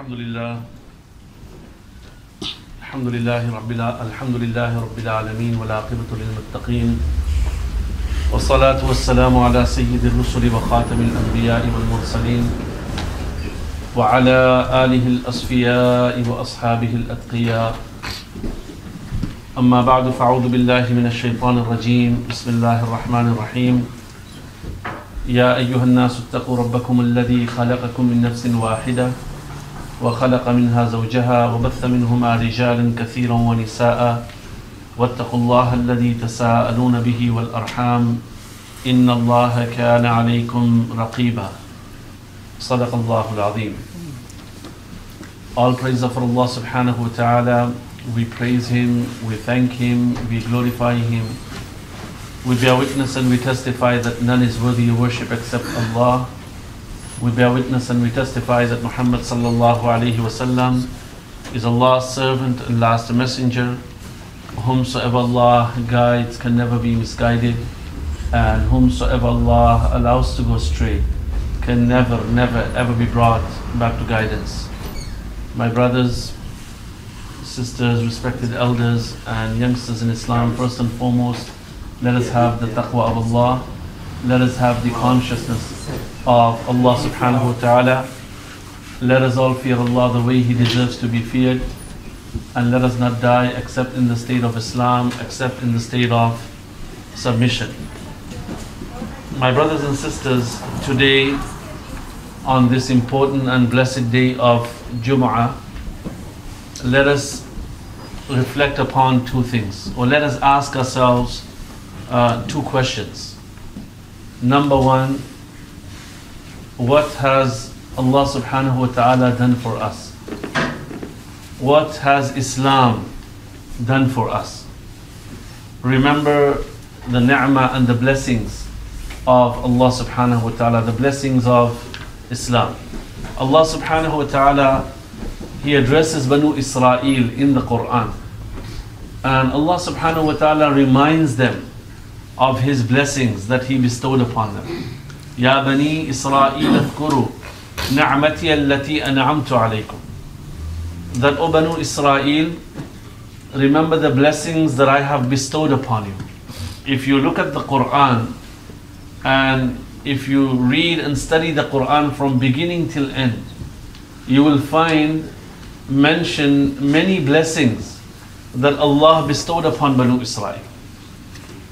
الحمد لله. الحمد لله رب. الحمد لله رب العالمين والعاقبة للمتقين. والصلاة والسلام على سيد الرسل وخاتم الأنبياء والمرسلين وعلى آله الأصفياء وأصحابه الأتقياء. أما بعد فأعوذ بالله من الشيطان الرجيم. بسم الله الرحمن الرحيم. يا أيها الناس اتقوا ربكم الذي خلقكم من نفس واحدة وخلق منها زوجها وبث منهما رجالا كثيرا ونساء واتقوا الله الذي تساءلون به والأرحام إن الله كان عليكم رقيبا صدق الله العظيم All praise for Allah subhanahu wa ta'ala. We praise Him, we thank Him, we glorify Him. We bear witness and we testify that none is worthy of worship except Allah. We bear witness and we testify that Muhammad sallallahu alayhi wasallam is Allah's servant and last messenger. Whomsoever Allah guides can never be misguided, and whomsoever Allah allows to go astray can never, never, ever be brought back to guidance. My brothers, sisters, respected elders, and youngsters in Islam, first and foremost, let us have the taqwa of Allah. Let us have the consciousness of Allah subhanahu wa ta'ala. Let us all fear Allah the way He deserves to be feared. And let us not die except in the state of Islam, except in the state of submission. My brothers and sisters, today on this important and blessed day of Jum'ah, let us reflect upon two things, or let us ask ourselves uh, two questions. Number one, what has Allah subhanahu wa ta'ala done for us? What has Islam done for us? Remember the ni'mah and the blessings of Allah subhanahu wa ta'ala, the blessings of Islam. Allah subhanahu wa ta'ala, He addresses Banu Israel in the Quran. And Allah subhanahu wa ta'ala reminds them of His blessings that He bestowed upon them. يا بني إسرائيل اذكروا نعمتي التي أنعمت عليكم That O Banu Israel, remember the blessings that I have bestowed upon you. If you look at the Quran and if you read and study the Quran from beginning till end, you will find mention many blessings that Allah bestowed upon Banu Israel.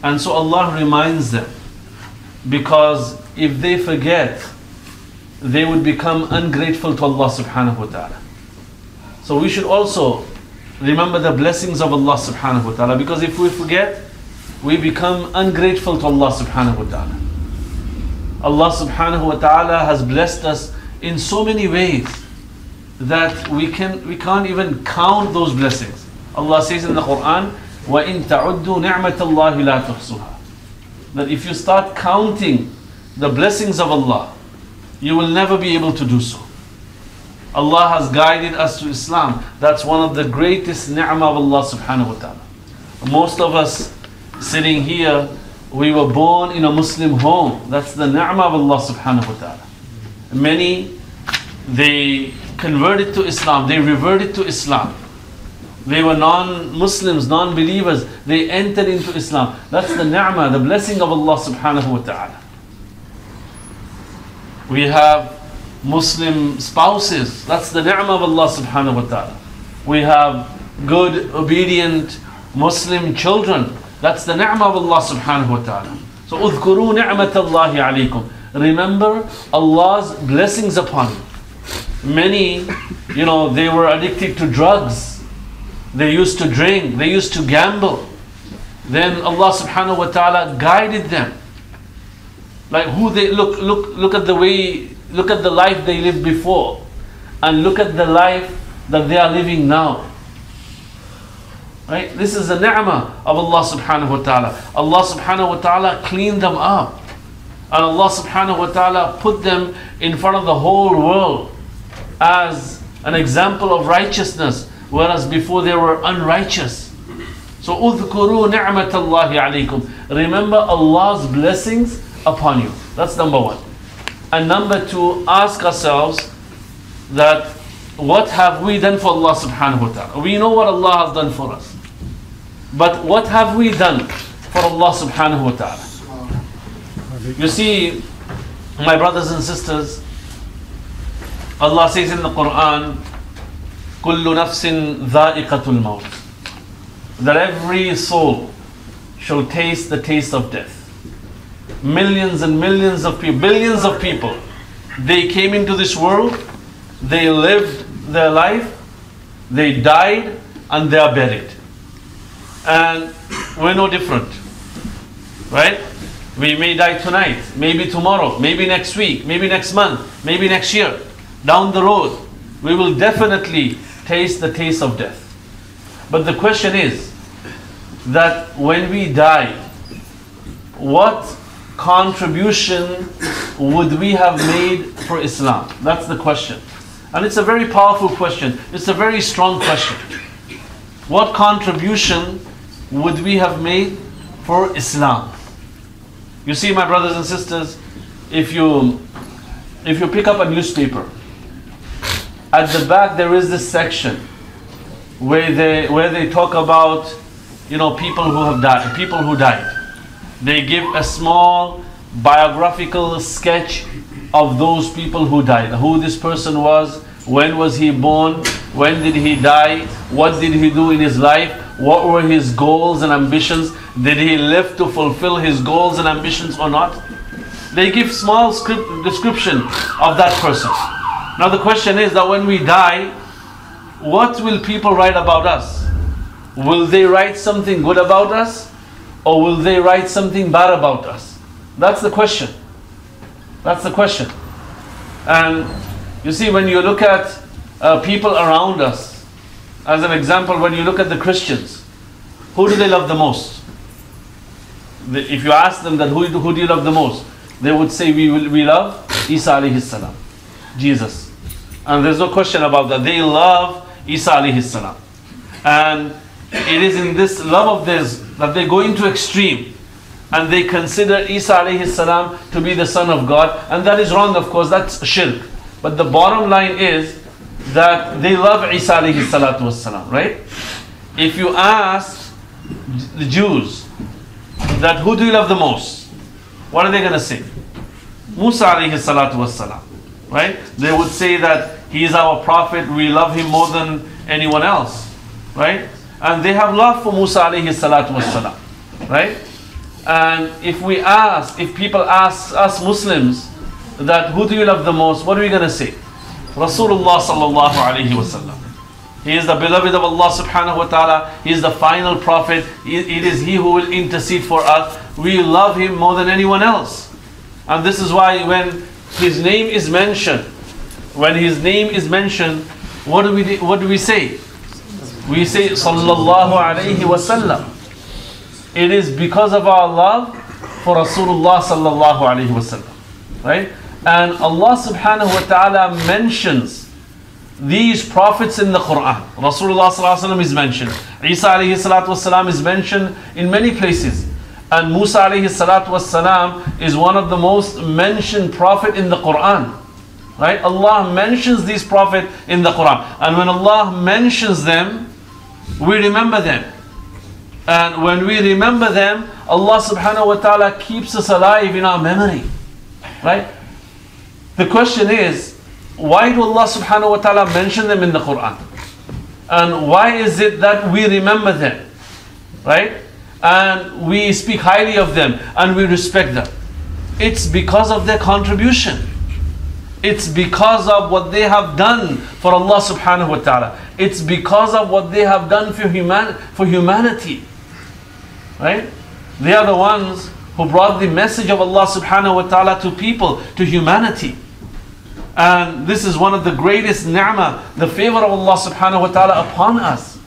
And so Allah reminds them because if they forget, they would become ungrateful to Allah subhanahu wa ta'ala. So we should also remember the blessings of Allah subhanahu wa ta'ala because if we forget, we become ungrateful to Allah subhanahu wa ta'ala. Allah subhanahu wa ta'ala has blessed us in so many ways that we can we can't even count those blessings. Allah says in the Quran, وَإِن تَعُدُّوا نِعْمَةَ اللَّهِ لَا تُحْصُوهَا that if you start counting the blessings of Allah, you will never be able to do so. Allah has guided us to Islam. That's one of the greatest ni'mah of Allah subhanahu wa ta'ala. Most of us sitting here, we were born in a Muslim home. That's the ni'mah of Allah subhanahu wa ta'ala. Many, they converted to Islam, they reverted to Islam. They were non-Muslims, non-believers. They entered into Islam. That's the ni'mah, the blessing of Allah subhanahu wa ta'ala. We have Muslim spouses. That's the ni'mah of Allah subhanahu wa ta'ala. We have good, obedient Muslim children. That's the ni'mah of Allah subhanahu wa ta'ala. So, اذكروا نعمة الله عليكم. Remember Allah's blessings upon you. Many, you know, they were addicted to drugs. They used to drink. They used to gamble. Then Allah subhanahu wa ta'ala guided them. Like who they look, look, look at the way, look at the life they lived before, and look at the life that they are living now. Right? This is the ni'mah of Allah subhanahu wa ta'ala. Allah subhanahu wa ta'ala cleaned them up. And Allah subhanahu wa ta'ala put them in front of the whole world as an example of righteousness, whereas before they were unrighteous. So أذكر نعمة الله عليكم. Remember Allah's blessings upon you. That's number one. And number two, ask ourselves that what have we done for Allah subhanahu wa ta'ala? We know what Allah has done for us. But what have we done for Allah subhanahu wa ta'ala? You see, my brothers and sisters, Allah says in the Quran, كل نفس ذائقة الموت that every soul shall taste the taste of death. Millions and millions of people, billions of people, they came into this world, they lived their life, they died, and they are buried. And we're no different. Right? We may die tonight, maybe tomorrow, maybe next week, maybe next month, maybe next year. Down the road, we will definitely taste the taste of death. But the question is that when we die, what contribution would we have made for Islam? That's the question. And it's a very powerful question. It's a very strong question. What contribution would we have made for Islam? You see, my brothers and sisters, if you if you pick up a newspaper, at the back there is this section where they where they talk about you know people who have died, people who died. They give a small biographical sketch of those people who died, who this person was, when was he born, when did he die, what did he do in his life, what were his goals and ambitions, did he live to fulfill his goals and ambitions or not? They give small script description of that person. Now the question is that when we die, what will people write about us? Will they write something good about us? Or will they write something bad about us? That's the question. That's the question. And you see, when you look at uh, people around us, as an example, when you look at the Christians, who do they love the most? The- if you ask them that who, who do you love the most, they would say we, will, we love Isa alayhi salam, Jesus. And there's no question about that. They love Isa alayhi salam. And it is in this love of theirs that they go into extreme and they consider Isa alayhi salam to be the son of God. And that is wrong, of course, that's shirk. But the bottom line is that they love Isa alayhi salatu wassalam, right? If you ask the Jews that who do you love the most? What are they going to say? Musa alayhi salatu wassalam, right? They would say that he is our prophet, we love him more than anyone else, right? And they have love for Musa alayhi salatu wassalam, right? And if we ask, if people ask us Muslims that who do you love the most, what are we going to say? Rasulullah sallallahu alayhi wasallam. He is the beloved of Allah subhanahu wa ta'ala. He is the final prophet. It is He who will intercede for us. We love Him more than anyone else. And this is why when His name is mentioned, when His name is mentioned, what do we, what do we say? We say sallallahu alayhi wasallam. It is because of our love for Rasulullah sallallahu alayhi wasallam. Right? And Allah subhanahu wa ta'ala mentions these prophets in the Quran. Rasulullah sallallahu alayhi wasallam is mentioned. Isa alayhi salatu wasalam is mentioned in many places. And Musa alayhi salatu wasalam is one of the most mentioned prophet in the Quran. Right? Allah mentions these prophets in the Quran. And when Allah mentions them, we remember them. And when we remember them, Allah subhanahu wa ta'ala keeps us alive in our memory. Right? The question is, why do Allah subhanahu wa ta'ala mention them in the Quran? And why is it that we remember them? Right? And we speak highly of them and we respect them. It's because of their contribution. It's because of what they have done for Allah subhanahu wa ta'ala. It's because of what they have done for, human, for humanity. Right? They are the ones who brought the message of Allah subhanahu wa ta'ala to people, to humanity. And this is one of the greatest ni'mah, the favor of Allah subhanahu wa ta'ala upon us.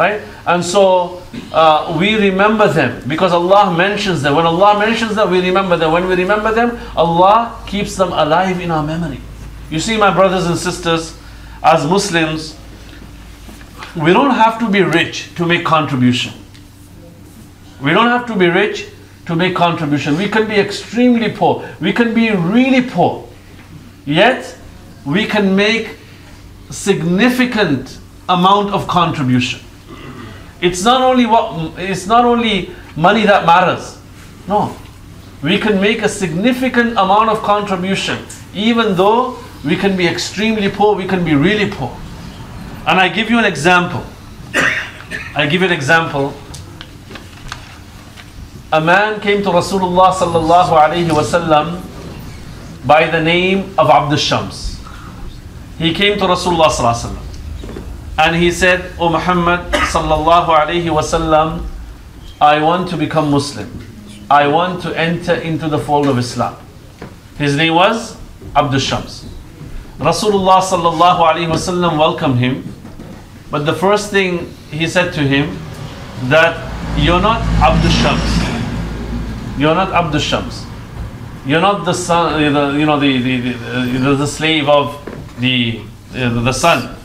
Right? And so uh, we remember them because Allah mentions them. When Allah mentions them, we remember them. When we remember them, Allah keeps them alive in our memory. You see, my brothers and sisters, as Muslims, we don't have to be rich to make contribution. We don't have to be rich to make contribution. We can be extremely poor. We can be really poor. Yet we can make significant amount of contribution. It's not only what it's not only money that matters. No. We can make a significant amount of contribution even though we can be extremely poor, we can be really poor. And I give you an example. I give you an example. A man came to Rasulullah sallallahu alaihi wasallam by the name of Abdul Shams. He came to Rasulullah sallallahu and he said, "O Muhammad sallallahu alaihi wasallam, I want to become Muslim. I want to enter into the fold of Islam." His name was Abdul Shams. Rasulullah sallallahu alaihi wasallam welcomed him, but the first thing he said to him that you're not Abdul Shams. You're not Abdul Shams. You're not the son, uh, the, you know, the, the, the, uh, the slave of the, uh, the sun.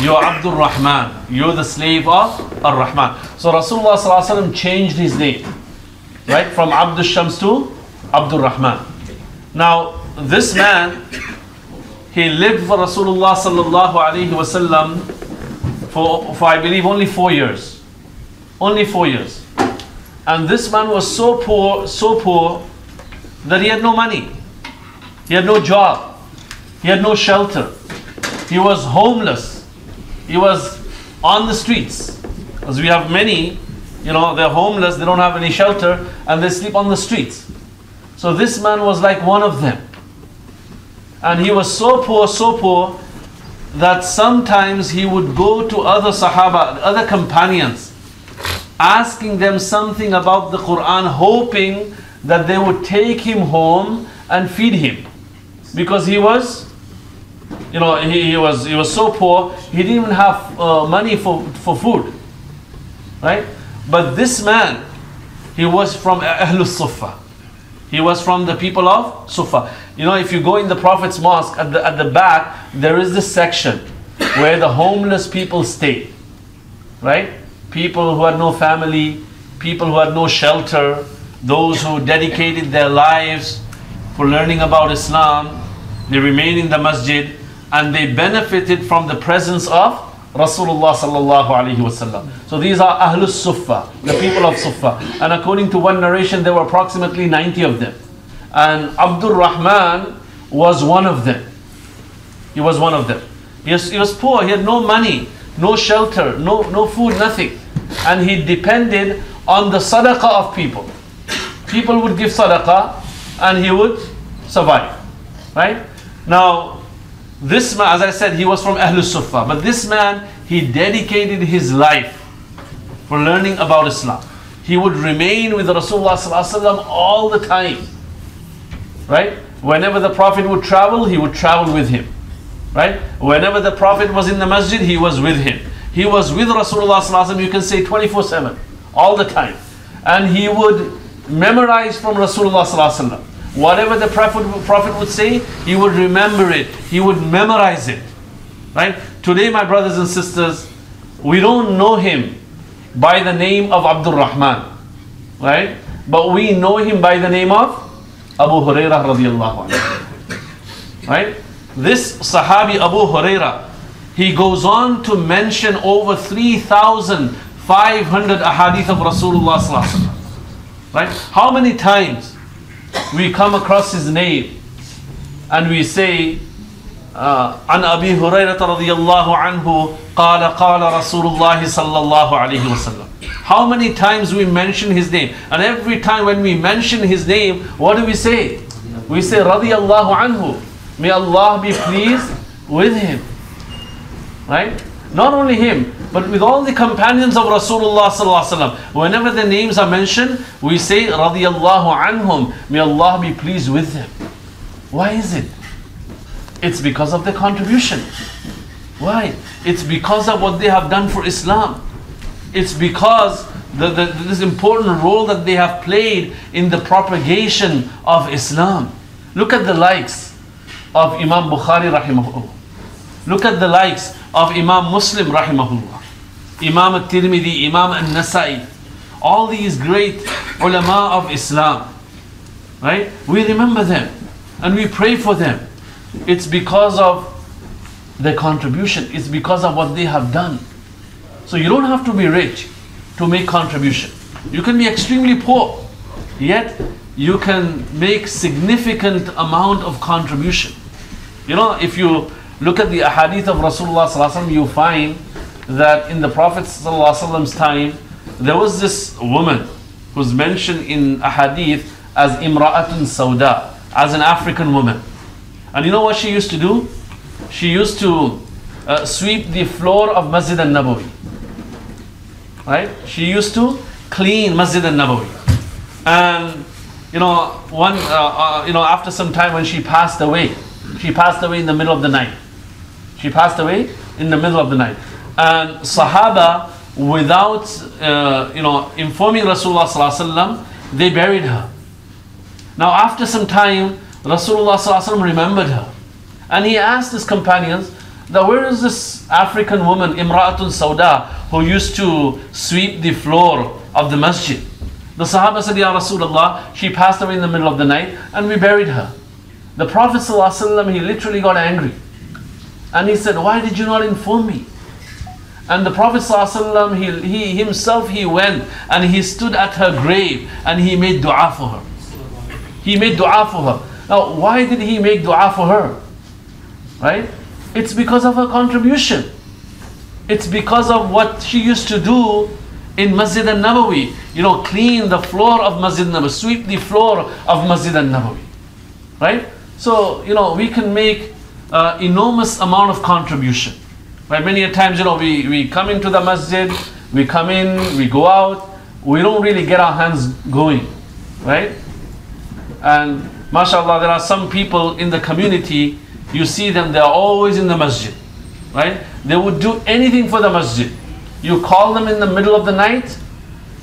You're Abdul Rahman. You're the slave of Ar Rahman. So Rasulullah changed his name, right, from Abdul Shams to Abdul Rahman. Now this man, he lived for Rasulullah sallallahu alaihi wasallam for, for I believe only four years. Only four years. And this man was so poor, so poor, that he had no money. He had no job. He had no shelter. He was homeless. He was on the streets. As we have many, you know, they're homeless, they don't have any shelter, and they sleep on the streets. So this man was like one of them. And he was so poor, so poor, that sometimes he would go to other Sahaba, other companions, asking them something about the Quran, hoping that they would take him home and feed him. Because he was, you know, he, he was he was so poor, he didn't even have uh, money for, for food. Right? But this man, he was from Ahlul Sufa. He was from the people of Sufa. You know, if you go in the Prophet's mosque, at the, at the back, there is this section where the homeless people stay. Right? People who had no family, people who had no shelter, those who dedicated their lives for learning about Islam, they remain in the masjid and they benefited from the presence of Rasulullah sallallahu alaihi wasallam. So these are Ahlus Sufa, the people of Sufa. And according to one narration, there were approximately 90 of them. And Abdul Rahman was one of them. He was one of them. He was, he was poor, he had no money, no shelter, no, no food, nothing. And he depended on the sadaqah of people. People would give sadaqah and he would survive. Right? Now, this man, as I said, he was from Ahlul Sufa, but this man, he dedicated his life for learning about Islam. He would remain with Rasulullah all the time. Right? Whenever the Prophet would travel, he would travel with him. Right? Whenever the Prophet was in the masjid, he was with him. He was with Rasulullah, you can say 24 7, all the time. And he would memorize from Rasulullah. Whatever the Prophet, Prophet would say, he would remember it, he would memorize it. Right? Today, my brothers and sisters, we don't know him by the name of Abdul Rahman. Right? But we know him by the name of Abu Hurairah radiallahu anhu. Right? This Sahabi Abu Hurairah, he goes on to mention over 3,500 ahadith of Rasulullah Right? How many times we come across his name and we say عن أبي هريرة رضي الله عنه قال قال رسول الله صلى الله عليه وسلم How many times we mention his name and every time when we mention his name what do we say? We say رضي الله عنه May Allah be pleased with him Right? Not only him but with all the companions of Rasulullah whenever the names are mentioned, we say radiyallahu anhum, may Allah be pleased with them. Why is it? It's because of the contribution. Why? It's because of what they have done for Islam. It's because the, the, this important role that they have played in the propagation of Islam. Look at the likes of Imam Bukhari rahimahullah. Look at the likes of Imam Muslim rahimahullah. Imam al-Tirmidhi, Imam al-Nasai, all these great ulama of Islam, right? We remember them and we pray for them. It's because of their contribution It's because of what they have done. So you don't have to be rich to make contribution. You can be extremely poor, yet you can make significant amount of contribution. You know, if you look at the ahadith of Rasulullah you find that in the Prophet sallallahu time there was this woman who's mentioned in ahadith as imra'atun sauda, as an African woman. And you know what she used to do? She used to uh, sweep the floor of Masjid al-Nabawi. Right? She used to clean Masjid al-Nabawi. And you know, one, uh, uh, you know, after some time when she passed away, she passed away in the middle of the night. She passed away in the middle of the night. And Sahaba, without, uh, you know, informing Rasulullah they buried her. Now after some time, Rasulullah remembered her. And he asked his companions, that where is this African woman, Imra'atun Sauda, who used to sweep the floor of the masjid? The Sahaba said, Ya Rasulullah, she passed away in the middle of the night and we buried her. The Prophet he literally got angry. And he said, Why did you not inform me? And the Prophet ﷺ, he, he himself, he went and he stood at her grave and he made dua for her. He made dua for her. Now, why did he make dua for her? Right? It's because of her contribution. It's because of what she used to do in Masjid al-Nabawi. You know, clean the floor of Masjid al-Nabawi, sweep the floor of Masjid al-Nabawi. Right? So, you know, we can make uh, enormous amount of contribution. Right? Many a times, you know, we, we come into the masjid, we come in, we go out, we don't really get our hands going. Right? And mashallah, there are some people in the community, you see them, they are always in the masjid. Right? They would do anything for the masjid. You call them in the middle of the night,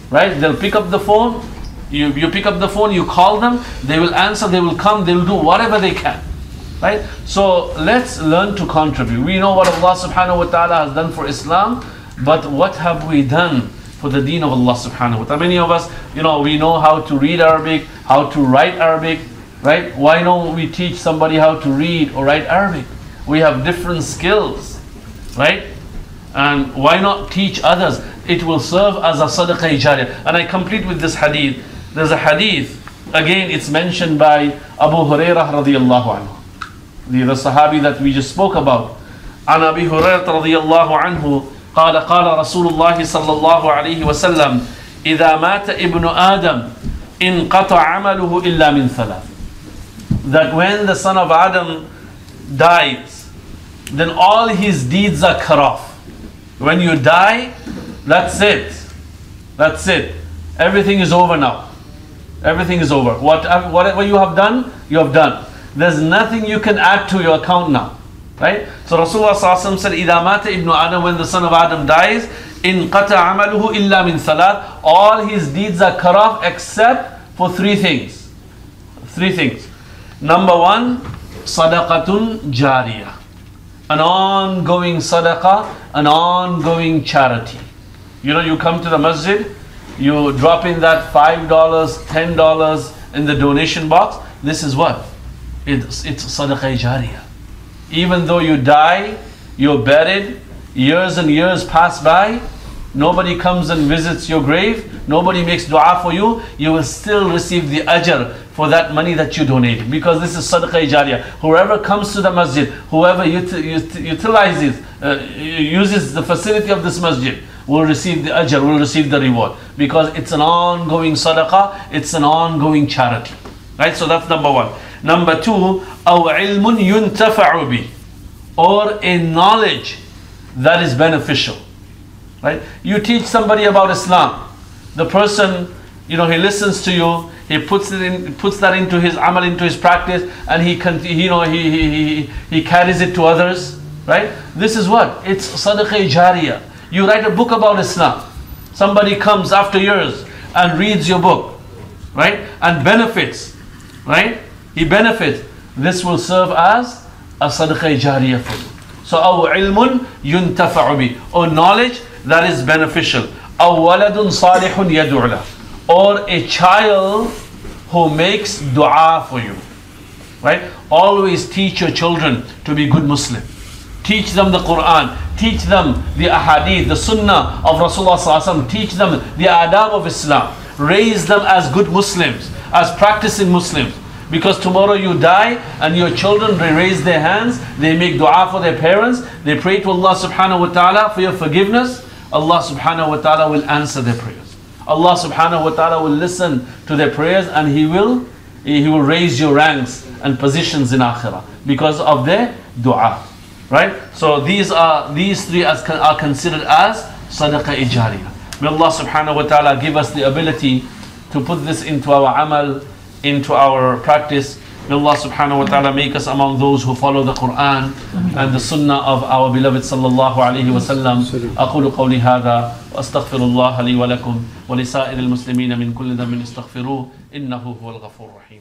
right? They'll pick up the phone. You, you pick up the phone, you call them, they will answer, they will come, they will do whatever they can. Right? So let's learn to contribute. We know what Allah subhanahu wa ta'ala has done for Islam, but what have we done for the deen of Allah subhanahu wa ta'ala? Many of us, you know, we know how to read Arabic, how to write Arabic, right? Why don't we teach somebody how to read or write Arabic? We have different skills, right? And why not teach others? It will serve as a sadaqah jariyah. And I complete with this hadith. There's a hadith, again it's mentioned by Abu Hurairah radiallahu anhu The, the Sahabi that we just spoke about. عن أبي هريرة رضي الله عنه قال قال رسول الله صلى الله عليه وسلم إذا مات ابن آدم انقطع عمله إلا من ثلاث that when the son of Adam dies then all his deeds are cut off when you die, that's it. That's it. Everything is over now. Everything is over. Whatever, whatever you have done, you have done. There's nothing you can add to your account now. Right? So Rasulullah said, إِذَا مَاتَ ibn Adam, when the son of Adam dies, in qata amaluhu illa min salat, all his deeds are cut off except for three things. Three things. Number one, sadaqatun jariyah an ongoing sadaqah, an ongoing charity. You know, you come to the masjid, you drop in that $5, $10 in the donation box. This is what? It's, it's sadaqah jariyah. Even though you die, you're buried, years and years pass by, nobody comes and visits your grave, nobody makes dua for you, you will still receive the ajr for that money that you donated because this is sadaqah jariyah. Whoever comes to the masjid, whoever ut- utilizes, uh, uses the facility of this masjid will receive the ajr, will receive the reward because it's an ongoing sadaqah, it's an ongoing charity. Right? So that's number one. Number two, أو علم ينتفع به or a knowledge that is beneficial. Right? You teach somebody about Islam. The person, you know, he listens to you, he puts it in, puts that into his amal, into his practice, and he, you know, he, he, he, he carries it to others. Right? This is what? It's sadaqah jariyah. You write a book about Islam. Somebody comes after years and reads your book, right? And benefits, right? He benefits. This will serve as a sadaqah jariyah for you. So, أو علم ينتفع به, or knowledge that is beneficial. أو ولد صالح يدعو له or a child who makes dua for you. Right? Always teach your children to be good Muslim. Teach them the Quran. Teach them the ahadith, the sunnah of Rasulullah sallallahu Teach them the adab of Islam. Raise them as good Muslims, as practicing Muslims. Because tomorrow you die and your children they raise their hands, they make dua for their parents, they pray to Allah subhanahu wa ta'ala for your forgiveness. Allah subhanahu wa ta'ala will answer their prayers. Allah subhanahu wa ta'ala will listen to their prayers and He will He will raise your ranks and positions in akhirah because of their dua. Right? So these are these three as, are considered as sadaqah ijariyah. May Allah subhanahu wa ta'ala give us the ability to put this into our amal into our practice. May Allah subhanahu wa ta'ala make us among those who follow the Quran and the Sunnah of our beloved sallallahu alayhi wa sallam. أقول قولي هذا وأستغفر الله لي ولكم ولسائر المسلمين من كل ذنب استغفروه إنه هو الغفور الرحيم.